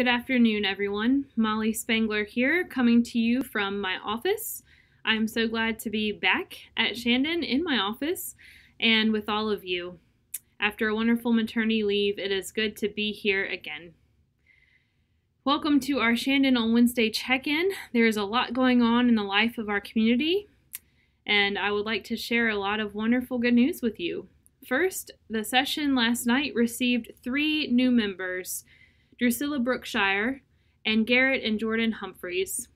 Good afternoon, everyone. Molly Spangler here, coming to you from my office. I'm so glad to be back at Shandon in my office and with all of you. After a wonderful maternity leave, it is good to be here again. Welcome to our Shandon on Wednesday check in. There is a lot going on in the life of our community, and I would like to share a lot of wonderful good news with you. First, the session last night received three new members Drusilla Brookshire and Garrett and Jordan Humphreys.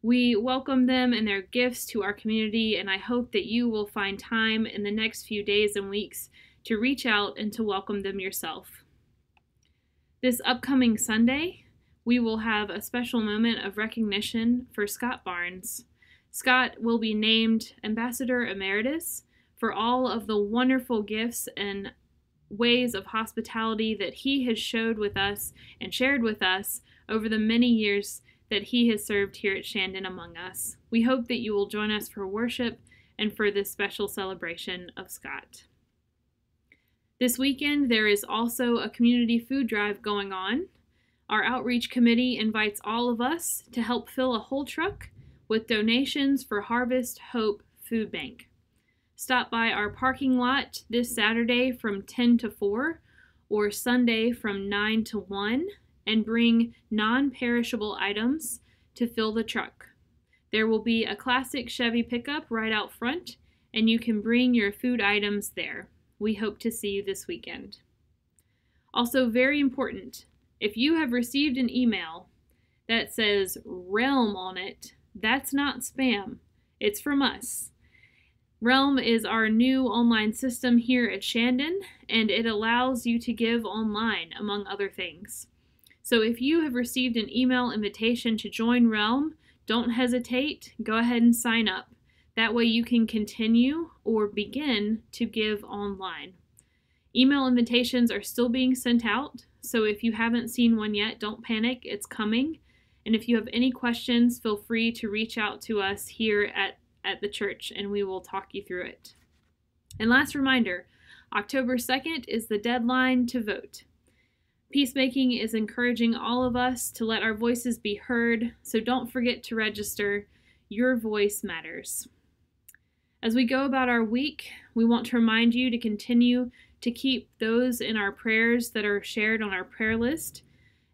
We welcome them and their gifts to our community, and I hope that you will find time in the next few days and weeks to reach out and to welcome them yourself. This upcoming Sunday, we will have a special moment of recognition for Scott Barnes. Scott will be named Ambassador Emeritus for all of the wonderful gifts and ways of hospitality that he has showed with us and shared with us over the many years that he has served here at Shandon among us. We hope that you will join us for worship and for this special celebration of Scott. This weekend, there is also a community food drive going on. Our outreach committee invites all of us to help fill a whole truck with donations for Harvest Hope Food Bank. Stop by our parking lot this Saturday from 10 to 4 or Sunday from 9 to 1 and bring non perishable items to fill the truck. There will be a classic Chevy pickup right out front, and you can bring your food items there. We hope to see you this weekend. Also, very important if you have received an email that says Realm on it, that's not spam, it's from us. Realm is our new online system here at Shandon, and it allows you to give online, among other things. So if you have received an email invitation to join Realm, don't hesitate, go ahead and sign up. That way you can continue or begin to give online. Email invitations are still being sent out, so if you haven't seen one yet, don't panic, it's coming. And if you have any questions, feel free to reach out to us here at at the church and we will talk you through it. And last reminder October 2nd is the deadline to vote. Peacemaking is encouraging all of us to let our voices be heard, so don't forget to register. Your voice matters. As we go about our week, we want to remind you to continue to keep those in our prayers that are shared on our prayer list.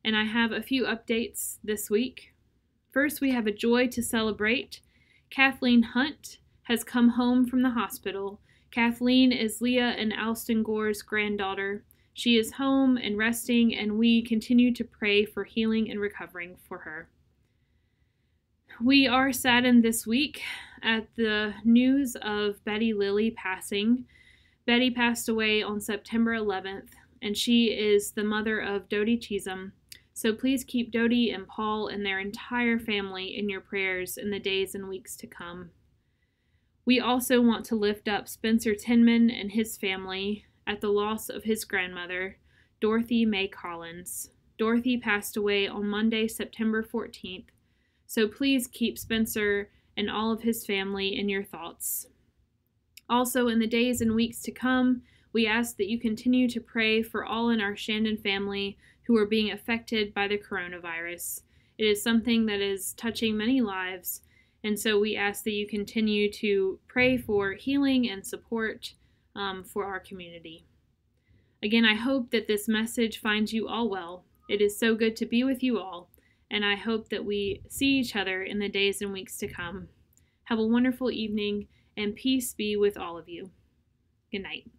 And I have a few updates this week. First, we have a joy to celebrate. Kathleen Hunt has come home from the hospital. Kathleen is Leah and Alston Gore's granddaughter. She is home and resting, and we continue to pray for healing and recovering for her. We are saddened this week at the news of Betty Lilly passing. Betty passed away on September 11th, and she is the mother of Dodie Cheesem. So please keep Dodie and Paul and their entire family in your prayers in the days and weeks to come. We also want to lift up Spencer Tinman and his family at the loss of his grandmother, Dorothy May Collins. Dorothy passed away on Monday, September 14th, so please keep Spencer and all of his family in your thoughts. Also, in the days and weeks to come, we ask that you continue to pray for all in our Shandon family who are being affected by the coronavirus. It is something that is touching many lives, and so we ask that you continue to pray for healing and support um, for our community. Again, I hope that this message finds you all well. It is so good to be with you all, and I hope that we see each other in the days and weeks to come. Have a wonderful evening, and peace be with all of you. Good night.